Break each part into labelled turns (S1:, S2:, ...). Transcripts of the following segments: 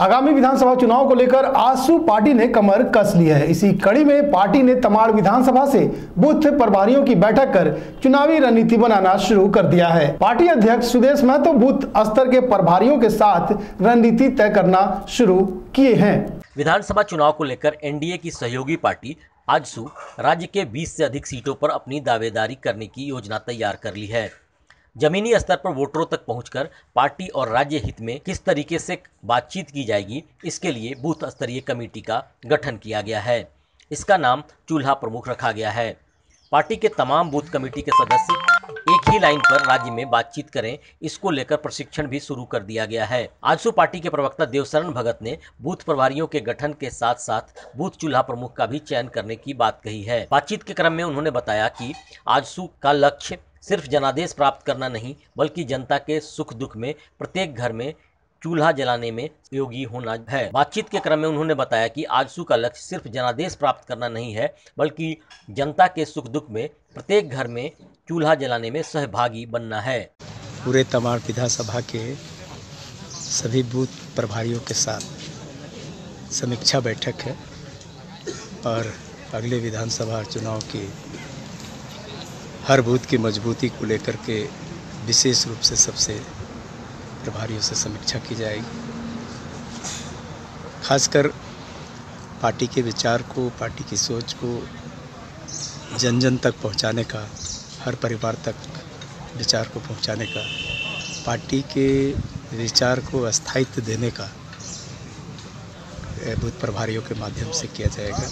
S1: आगामी विधानसभा चुनाव को लेकर आसू पार्टी ने कमर कस ली है। इसी कड़ी में पार्टी ने तमाड़ विधानसभा से बूथ प्रभारियों की बैठक कर चुनावी रणनीति बनाना शुरू कर दिया है। पार्टी अध्यक्ष सुदेश महतो बूथ स्तर के प्रभारियों के साथ रणनीति तय करना शुरू किए हैं।
S2: विधानसभा चुनाव को लेकर एनडीए की सहयोगी पार्टी आजसू राज्य के बीस ऐसी अधिक सीटों आरोप अपनी दावेदारी करने की योजना तैयार कर ली है। जमीनी स्तर पर वोटरों तक पहुंचकर पार्टी और राज्य हित में किस तरीके से बातचीत की जाएगी, इसके लिए बूथ स्तरीय कमेटी का गठन किया गया है। इसका नाम चूल्हा प्रमुख रखा गया है। पार्टी के तमाम बूथ कमेटी के सदस्य एक ही लाइन पर राज्य में बातचीत करें, इसको लेकर प्रशिक्षण भी शुरू कर दिया गया है। आजसू पार्टी के प्रवक्ता देवशरण भगत ने बूथ प्रभारियों के गठन के साथ साथ बूथ चूल्हा प्रमुख का भी चयन करने की बात कही है। बातचीत के क्रम में उन्होंने बताया कि आजसू का लक्ष्य सिर्फ़ जनादेश प्राप्त करना नहीं, बल्कि जनता के सुख दुख में, प्रत्येक घर में चूल्हा जलाने में योगी होना है। बातचीत के क्रम में उन्होंने बताया कि आजसू का लक्ष्य सिर्फ़ जनादेश प्राप्त करना नहीं है, बल्कि जनता के सुख दुख में, प्रत्येक घर में चूल्हा जलाने में सहभागी बनना है।
S3: पूरे तमाम विधानसभा के सभी बूथ प्रभारियों के साथ समीक्षा बैठक है और अगले विधानसभा चुनाव की हर बूथ की मजबूती को लेकर के विशेष रूप से सबसे प्रभारियों से समीक्षा की जाएगी। खासकर पार्टी के विचार को, पार्टी की सोच को जन जन तक पहुँचाने का, हर परिवार तक विचार को पहुँचाने का, पार्टी के विचार को अस्थायित्व देने का बूथ प्रभारियों के माध्यम से किया जाएगा।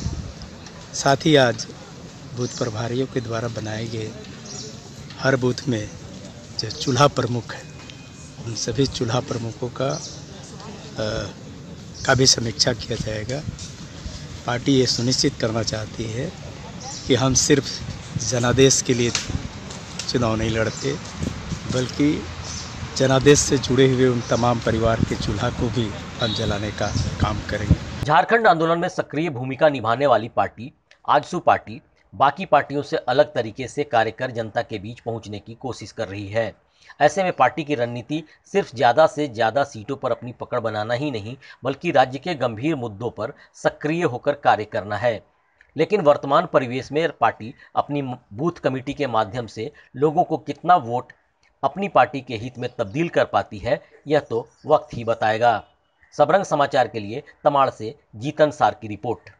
S3: साथ ही आज बूथ प्रभारियों के द्वारा बनाए गए हर बूथ में जो चूल्हा प्रमुख है उन सभी चूल्हा प्रमुखों का आ, का भी समीक्षा किया जाएगा। पार्टी ये सुनिश्चित करना चाहती है कि हम सिर्फ़ जनादेश के लिए चुनाव नहीं लड़ते बल्कि जनादेश से जुड़े हुए उन तमाम परिवार के चूल्हा को भी हम जलाने का काम करेंगे।
S2: झारखंड आंदोलन में सक्रिय भूमिका निभाने वाली पार्टी आजसू पार्टी बाकी पार्टियों से अलग तरीके से कार्य कर जनता के बीच पहुँचने की कोशिश कर रही है। ऐसे में पार्टी की रणनीति सिर्फ़ ज़्यादा से ज़्यादा सीटों पर अपनी पकड़ बनाना ही नहीं, बल्कि राज्य के गंभीर मुद्दों पर सक्रिय होकर कार्य करना है। लेकिन वर्तमान परिवेश में पार्टी अपनी बूथ कमेटी के माध्यम से लोगों को कितना वोट अपनी पार्टी के हित में तब्दील कर पाती है, यह तो वक्त ही बताएगा। सबरंग समाचार के लिए तमाड़ से जीतन सार की रिपोर्ट।